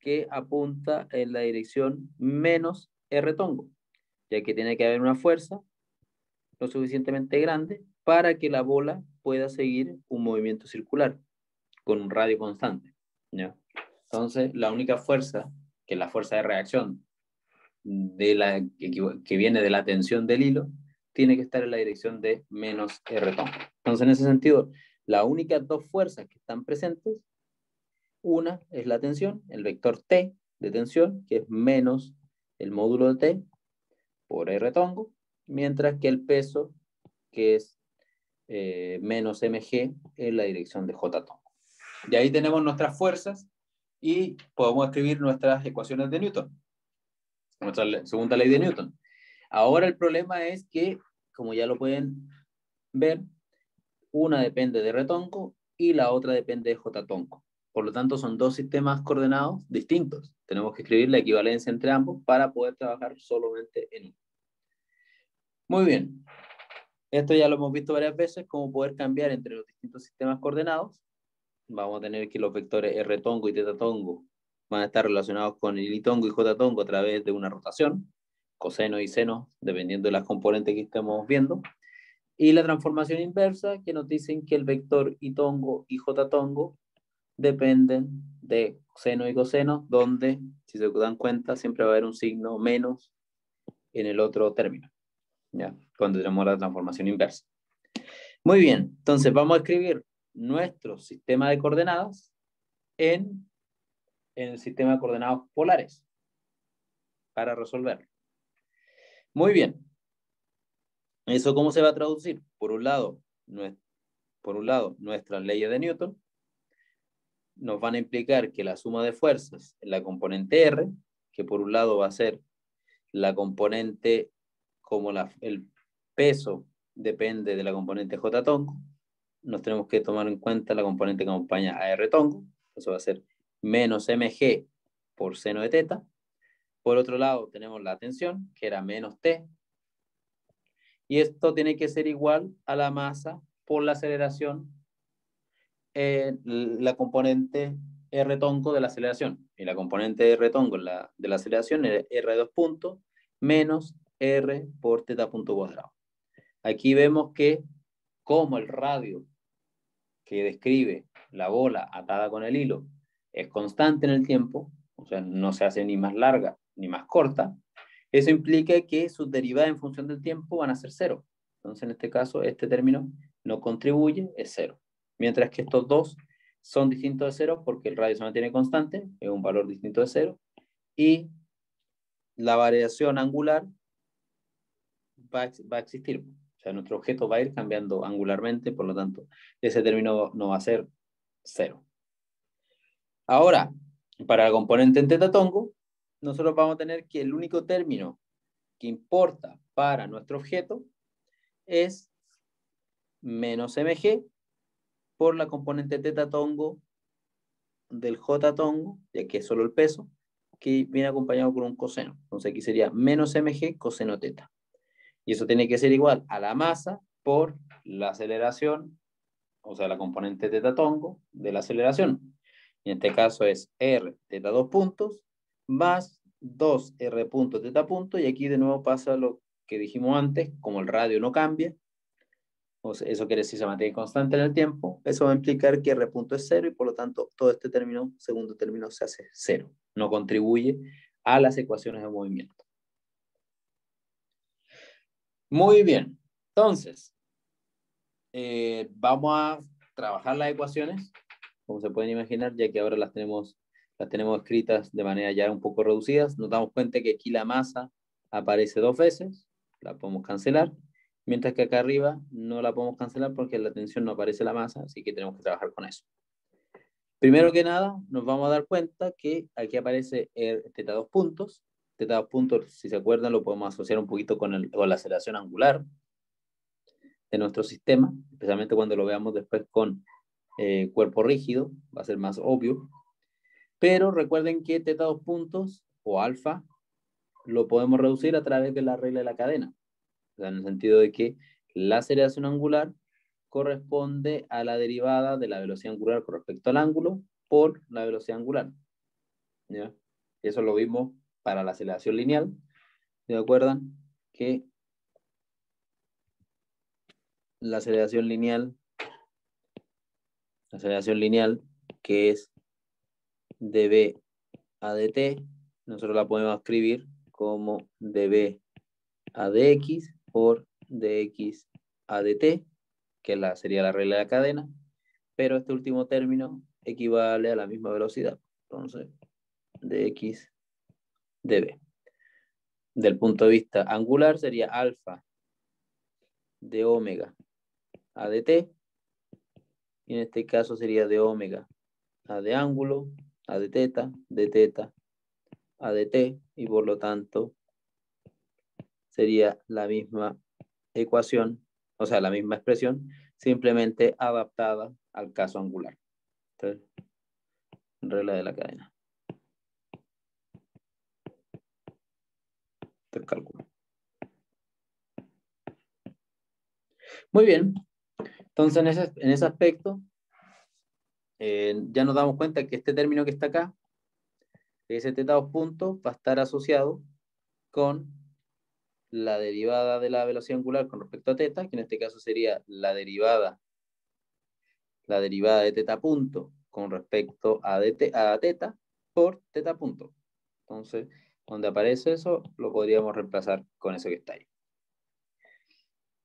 que apunta en la dirección menos R tongo, ya que tiene que haber una fuerza lo suficientemente grande para que la bola pueda seguir un movimiento circular con un radio constante. ¿ya? Entonces, la única fuerza, que es la fuerza de reacción de la, que, viene de la tensión del hilo, tiene que estar en la dirección de menos R Entonces, en ese sentido, las únicas dos fuerzas que están presentes, una es la tensión, el vector T de tensión, que es menos el módulo de T por R tongo, mientras que el peso, que es eh, menos mg, en la dirección de J tongo. Y ahí tenemos nuestras fuerzas y podemos escribir nuestras ecuaciones de Newton, nuestra segunda ley de Newton. Ahora el problema es que, como ya lo pueden ver, una depende de retonco y la otra depende de J tonco. Por lo tanto, son dos sistemas coordenados distintos. Tenemos que escribir la equivalencia entre ambos para poder trabajar solamente en uno. Muy bien. Esto ya lo hemos visto varias veces, cómo poder cambiar entre los distintos sistemas coordenados vamos a tener que los vectores R tongo y teta tongo van a estar relacionados con el I tongo y J tongo a través de una rotación, coseno y seno, dependiendo de las componentes que estemos viendo. Y la transformación inversa, que nos dicen que el vector I tongo y J tongo dependen de seno y coseno, donde, si se dan cuenta, siempre va a haber un signo menos en el otro término, ¿ya? Cuando tenemos la transformación inversa. Muy bien, entonces vamos a escribir nuestro sistema de coordenadas en, en el sistema de coordenadas polares para resolverlo. Muy bien. ¿Eso cómo se va a traducir? Por un lado, por un lado nuestras leyes de Newton nos van a implicar que la suma de fuerzas en la componente R, que por un lado va a ser la componente como la, el peso depende de la componente J tongo, nos tenemos que tomar en cuenta la componente que acompaña a R tongo, eso va a ser menos mg por seno de teta. Por otro lado tenemos la tensión, que era menos t, y esto tiene que ser igual a la masa por la aceleración en la componente R tongo de la aceleración. Y la componente R tongo de la aceleración es R2 puntos menos R por teta punto cuadrado. Aquí vemos que como el radio que describe la bola atada con el hilo es constante en el tiempo, o sea, no se hace ni más larga ni más corta, eso implica que sus derivadas en función del tiempo van a ser cero. Entonces, en este caso, este término no contribuye, es cero. Mientras que estos dos son distintos de cero porque el radio se mantiene constante, es un valor distinto de cero, y la variación angular va a, existir. O sea, nuestro objeto va a ir cambiando angularmente, por lo tanto, ese término no va a ser cero. Ahora, para el componente en teta tongo, nosotros vamos a tener que el único término que importa para nuestro objeto es menos mg por la componente teta tongo del j tongo, ya que es solo el peso, que viene acompañado por un coseno. Entonces aquí sería menos mg coseno teta. Y eso tiene que ser igual a la masa por la aceleración, o sea, la componente teta tongo de la aceleración. Y en este caso es r teta dos puntos más 2r punto teta punto. Y aquí de nuevo pasa lo que dijimos antes, como el radio no cambia, eso quiere decir se mantiene constante en el tiempo, eso va a implicar que R punto es cero y por lo tanto todo este término, segundo término, se hace cero. No contribuye a las ecuaciones de movimiento. Muy bien. Entonces, eh, vamos a trabajar las ecuaciones, como se pueden imaginar, ya que ahora las tenemos, las tenemos escritas de manera ya un poco reducidas. Nos damos cuenta que aquí la masa aparece dos veces, la podemos cancelar mientras que acá arriba no la podemos cancelar porque en la tensión no aparece la masa, así que tenemos que trabajar con eso. Primero que nada, nos vamos a dar cuenta que aquí aparece el teta 2 puntos. Teta 2 puntos, si se acuerdan, lo podemos asociar un poquito con, el, con la aceleración angular de nuestro sistema, especialmente cuando lo veamos después con eh, cuerpo rígido, va a ser más obvio. Pero recuerden que teta 2 puntos o alfa lo podemos reducir a través de la regla de la cadena en el sentido de que la aceleración angular corresponde a la derivada de la velocidad angular con respecto al ángulo por la velocidad angular. ¿Ya? Eso lo vimos para la aceleración lineal. ¿Se acuerdan? Que la aceleración lineal, la aceleración lineal, que es dB a dt, nosotros la podemos escribir como dB a dx por dx a dt, que la, sería la regla de la cadena, pero este último término equivale a la misma velocidad. Entonces, dx db. Del punto de vista angular sería alfa de omega a dt, y en este caso sería de omega a de ángulo, a de teta, de teta, a de t, y por lo tanto sería la misma ecuación, o sea, la misma expresión, simplemente adaptada al caso angular. Regla de la cadena. Este cálculo. Muy bien. Entonces, en ese, en ese aspecto, eh, ya nos damos cuenta que este término que está acá, ese teta dos puntos, va a estar asociado con la derivada de la velocidad angular con respecto a teta, que en este caso sería la derivada, la derivada de teta punto con respecto a, a teta por teta punto. Entonces, donde aparece eso, lo podríamos reemplazar con eso que está ahí.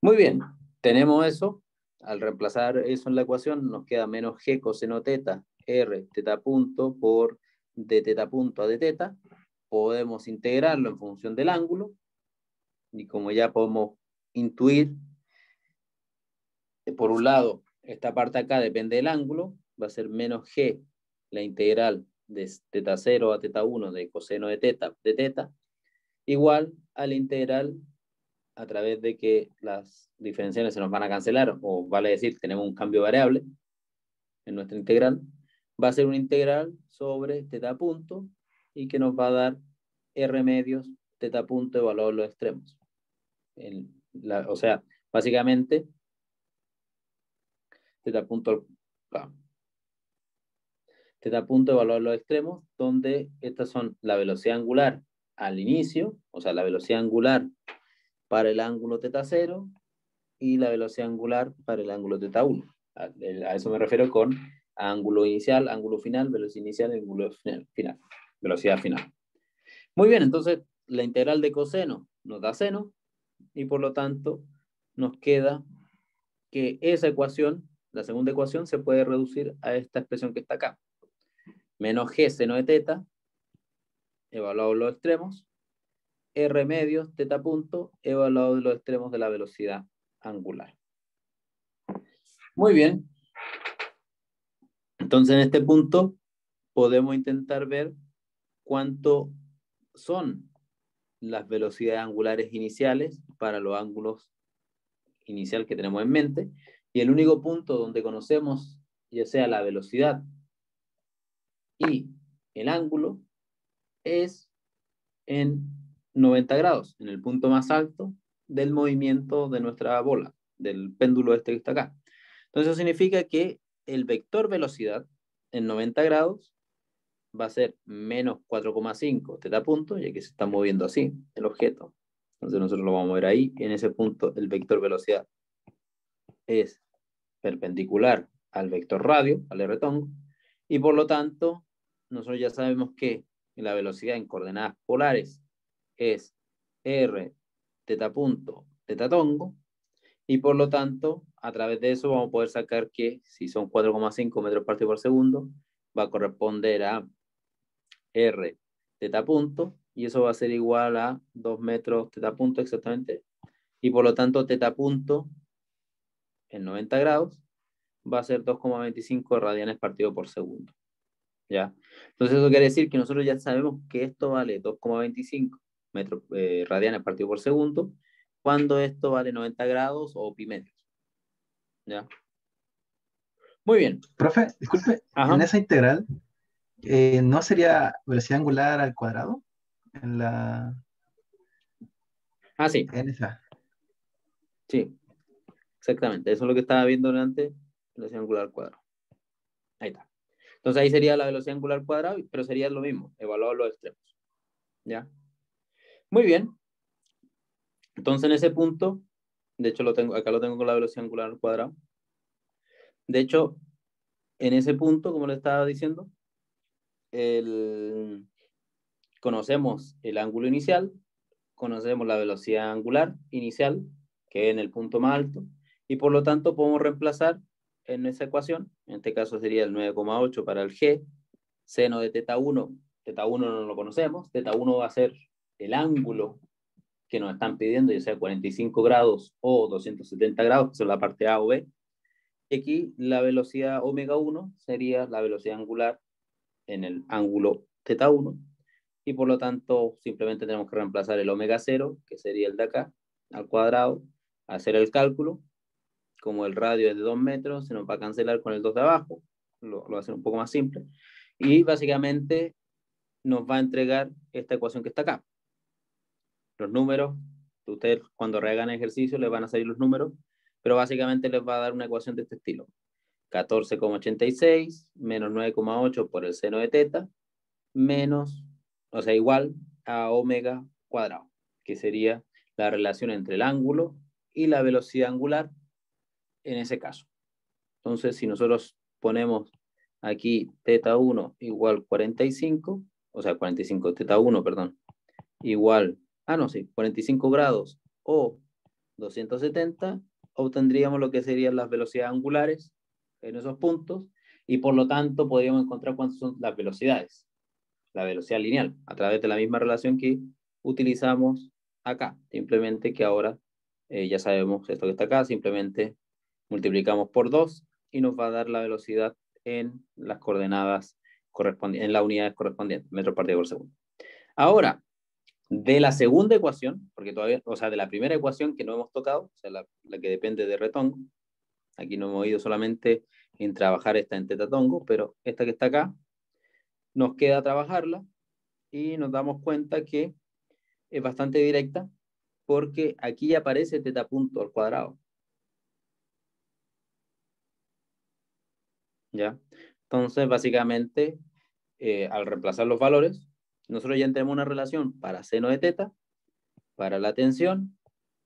Muy bien, tenemos eso. Al reemplazar eso en la ecuación, nos queda menos g coseno teta r teta punto por de teta punto a de teta. Podemos integrarlo en función del ángulo. Y como ya podemos intuir, por un lado, esta parte acá depende del ángulo, va a ser menos g, la integral de teta 0 a teta 1 de coseno de teta, de teta, igual a la integral a través de que las diferenciales se nos van a cancelar, o vale decir, tenemos un cambio variable en nuestra integral, va a ser una integral sobre teta punto y que nos va a dar r medios teta punto evaluado en los extremos. O sea, básicamente, teta punto, teta punto evaluado en los extremos, donde estas son la velocidad angular al inicio, o sea, la velocidad angular para el ángulo teta 0 y la velocidad angular para el ángulo teta 1. A, eso me refiero con ángulo inicial, ángulo final, velocidad inicial, ángulo final, velocidad final. Muy bien, entonces la integral de coseno nos da seno y por lo tanto nos queda que esa ecuación, la segunda ecuación, se puede reducir a esta expresión que está acá. Menos g seno de teta, evaluado los extremos, R medios, teta punto, evaluado los extremos de la velocidad angular. Muy bien. Entonces, en este punto, podemos intentar ver cuánto son las velocidades angulares iniciales para los ángulos inicial que tenemos en mente. Y el único punto donde conocemos ya sea la velocidad y el ángulo es en 90 grados, en el punto más alto del movimiento de nuestra bola, del péndulo este que está acá. Entonces significa que el vector velocidad en 90 grados va a ser menos 4,5 teta punto, ya que se está moviendo así el objeto. Entonces nosotros lo vamos a ver ahí. En ese punto el vector velocidad es perpendicular al vector radio, al r y por lo tanto nosotros ya sabemos que la velocidad en coordenadas polares es r teta punto teta tongo, y por lo tanto, a través de eso vamos a poder sacar que si son 4,5 metros partido por segundo, va a corresponder a r teta punto, y eso va a ser igual a 2 metros teta punto exactamente, y por lo tanto teta punto en 90 grados va a ser 2,25 radianes partido por segundo. ¿Ya? Entonces eso quiere decir que nosotros ya sabemos que esto vale 2,25 metros eh, radianes partido por segundo, cuando esto vale 90 grados o pi metros. ¿Ya? Muy bien. Profe, disculpe, en esa integral, eh, ¿no sería velocidad angular al cuadrado? En la... Ah, sí. En esa. Sí, exactamente. Eso es lo que estaba viendo antes, velocidad angular al cuadrado. Ahí está. Entonces ahí sería la velocidad angular al cuadrado, pero sería lo mismo, evaluar los extremos. ¿Ya? Muy bien. Entonces, en ese punto, de hecho, lo tengo, acá lo tengo con la velocidad angular al cuadrado. De hecho, en ese punto, como le estaba diciendo, conocemos el ángulo inicial, conocemos la velocidad angular inicial, que en el punto más alto, y por lo tanto podemos reemplazar en esa ecuación, en este caso sería el 9,8 para el g, seno de teta 1, teta 1 no lo conocemos, teta 1 va a ser el ángulo que nos están pidiendo, ya sea 45 grados o 270 grados, que son la parte A o B. Y aquí la velocidad omega 1 sería la velocidad angular en el ángulo teta 1. Y por lo tanto, simplemente tenemos que reemplazar el omega 0, que sería el de acá, al cuadrado, hacer el cálculo. Como el radio es de 2 metros, se nos va a cancelar con el 2 de abajo. Lo, lo va a hacer un poco más simple. Y básicamente nos va a entregar esta ecuación que está acá los números. Ustedes cuando rehagan ejercicio les van a salir los números, pero básicamente les va a dar una ecuación de este estilo. 14,86 menos 9,8 por el seno de teta menos, o sea, igual a omega cuadrado, que sería la relación entre el ángulo y la velocidad angular en ese caso. Entonces, si nosotros ponemos aquí teta 1 igual 45, o sea, 45, teta 1, perdón, igual, ah, no, sí, 45 grados o 270, obtendríamos lo que serían las velocidades angulares en esos puntos y por lo tanto podríamos encontrar cuántas son las velocidades, la velocidad lineal, a través de la misma relación que utilizamos acá. Simplemente que ahora eh, ya sabemos esto que está acá, simplemente multiplicamos por 2 y nos va a dar la velocidad en las coordenadas correspondientes, en las unidades correspondientes, metros partido por segundo. Ahora, de la segunda ecuación, porque todavía, o sea, de la primera ecuación que no hemos tocado, o sea, la, la que depende de retongo, aquí no hemos ido solamente en trabajar esta en teta tongo, pero esta que está acá, nos queda trabajarla y nos damos cuenta que es bastante directa porque aquí aparece teta punto al cuadrado. ¿Ya? Entonces, básicamente, eh, al reemplazar los valores, nosotros ya tenemos una relación para seno de teta, para la tensión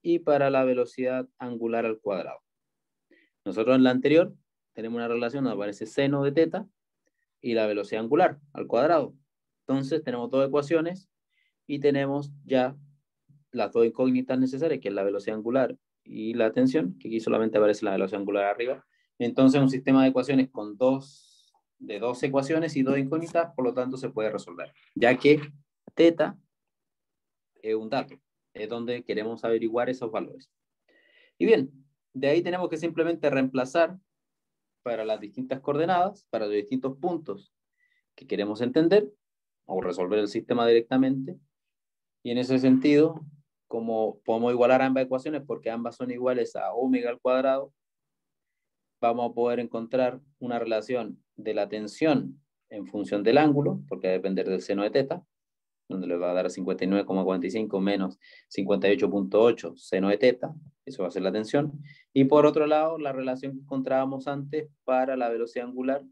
y para la velocidad angular al cuadrado. Nosotros en la anterior tenemos una relación donde aparece seno de teta y la velocidad angular al cuadrado. Entonces tenemos dos ecuaciones y tenemos ya las dos incógnitas necesarias, que es la velocidad angular y la tensión, que aquí solamente aparece la velocidad angular arriba. Entonces un sistema de ecuaciones con dos, de dos ecuaciones y dos incógnitas, por lo tanto se puede resolver, ya que teta es un dato, es donde queremos averiguar esos valores. Y bien, de ahí tenemos que simplemente reemplazar para las distintas coordenadas, para los distintos puntos que queremos entender o resolver el sistema directamente. Y en ese sentido, como podemos igualar ambas ecuaciones porque ambas son iguales a omega al cuadrado, vamos a poder encontrar una relación de la tensión en función del ángulo, porque va a depender del seno de teta, donde le va a dar 59,45 menos 58.8 seno de teta, eso va a ser la tensión. Y por otro lado, la relación que encontrábamos antes para la velocidad angular,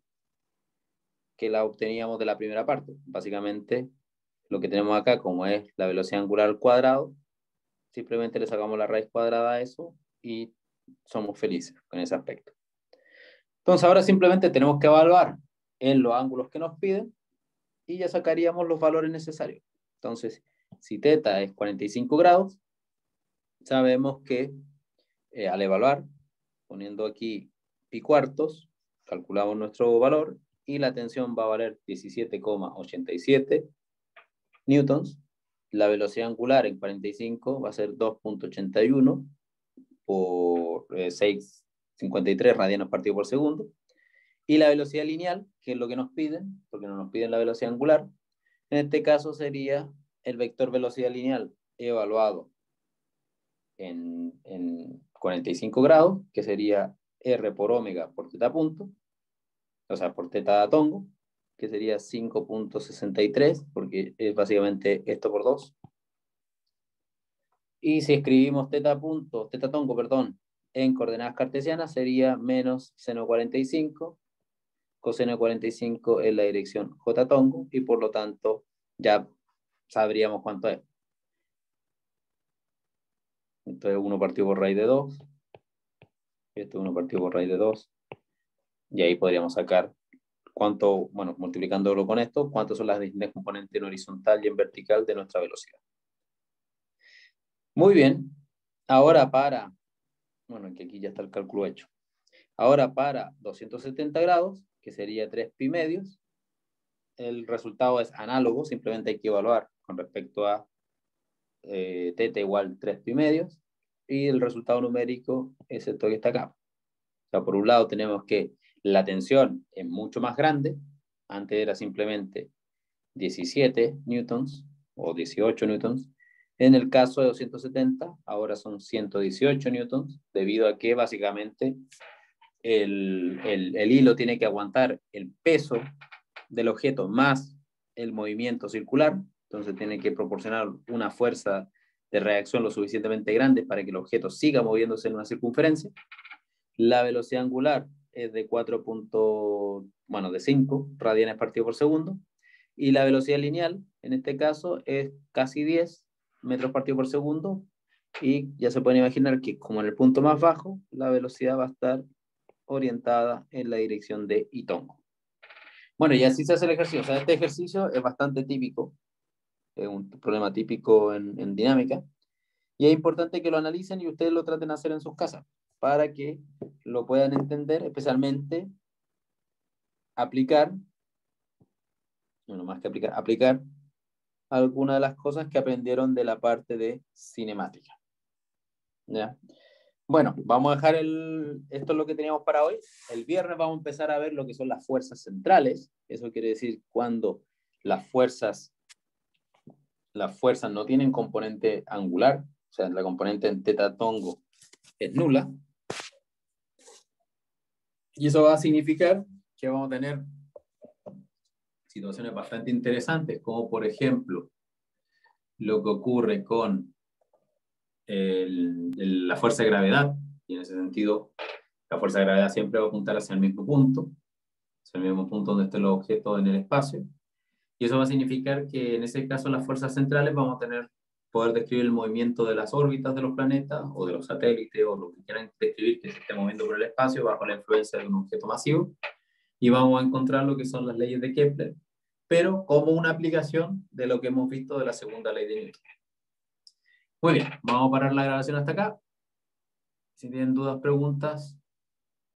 que la obteníamos de la primera parte. Básicamente, lo que tenemos acá, como es la velocidad angular al cuadrado, simplemente le sacamos la raíz cuadrada a eso y somos felices con ese aspecto. Entonces ahora simplemente tenemos que evaluar en los ángulos que nos piden y ya sacaríamos los valores necesarios. Entonces, si teta es 45 grados, sabemos que eh, al evaluar, poniendo aquí pi cuartos, calculamos nuestro valor y la tensión va a valer 17,87 newtons. La velocidad angular en 45 va a ser 2.81 por 6,53 eh, radianes partido por segundo. Y la velocidad lineal, que es lo que nos piden, porque no nos piden la velocidad angular, en este caso sería el vector velocidad lineal evaluado en 45 grados, que sería R por omega por teta punto, o sea, por teta tongo, que sería 5.63, porque es básicamente esto por 2. Y si escribimos teta punto, teta tongo, perdón, en coordenadas cartesianas sería menos seno 45, coseno 45 en la dirección j tongo, y por lo tanto ya sabríamos cuánto es. Entonces 1 partido por raíz de 2. Esto es 1 partido por raíz de 2. Y ahí podríamos sacar cuánto, bueno, multiplicándolo con esto, cuántas son las distintas componentes en horizontal y en vertical de nuestra velocidad. Muy bien. Ahora para, bueno, que aquí ya está el cálculo hecho. Ahora para 270 grados, que sería 3 pi medios, el resultado es análogo, simplemente hay que evaluar con respecto a eh, teta igual 3 pi medios, y el resultado numérico es esto que está acá. O por un lado tenemos que la tensión es mucho más grande, antes era simplemente 17 newtons o 18 newtons, en el caso de 270 ahora son 118 newtons, debido a que básicamente el, el, el hilo tiene que aguantar el peso del objeto más el movimiento circular, entonces tiene que proporcionar una fuerza de reacción lo suficientemente grande para que el objeto siga moviéndose en una circunferencia. La velocidad angular es de 4. bueno, de 5 radianes partido por segundo. Y la velocidad lineal, en este caso, es casi 10 metros partido por segundo. Y ya se pueden imaginar que como en el punto más bajo, la velocidad va a estar orientada en la dirección de Itongo. Bueno, y así se hace el ejercicio. Este ejercicio es bastante típico, es un problema típico en, en dinámica, y es importante que lo analicen y ustedes lo traten de hacer en sus casas para que lo puedan entender, especialmente aplicar, bueno, más que aplicar, aplicar algunas de las cosas que aprendieron de la parte de cinemática. ¿Ya? Bueno, vamos a dejar el, esto es lo que teníamos para hoy. El viernes vamos a empezar a ver lo que son las fuerzas centrales. Eso quiere decir cuando las fuerzas, las fuerzas no tienen componente angular, o sea, la componente en teta tongo es nula. Y eso va a significar que vamos a tener situaciones bastante interesantes, como por ejemplo lo que ocurre con la fuerza de gravedad, y en ese sentido la fuerza de gravedad siempre va a apuntar hacia el mismo punto, hacia el mismo punto donde esté el objeto en el espacio, y eso va a significar que en ese caso las fuerzas centrales vamos a tener poder describir el movimiento de las órbitas de los planetas o de los satélites o lo que quieran describir que se esté moviendo por el espacio bajo la influencia de un objeto masivo y vamos a encontrar lo que son las leyes de Kepler, pero como una aplicación de lo que hemos visto de la segunda ley de Newton. Muy bien, vamos a parar la grabación hasta acá. Si tienen dudas, preguntas,